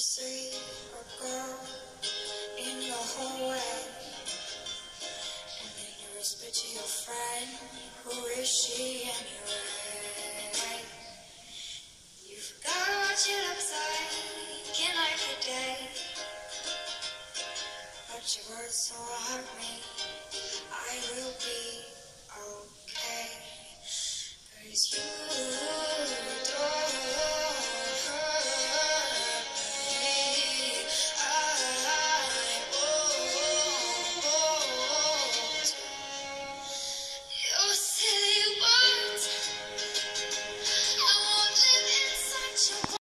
You see a girl in your hallway? And then you whisper to your friend, who is she anyway? You forgot what she looks like in like a day. But you words so me.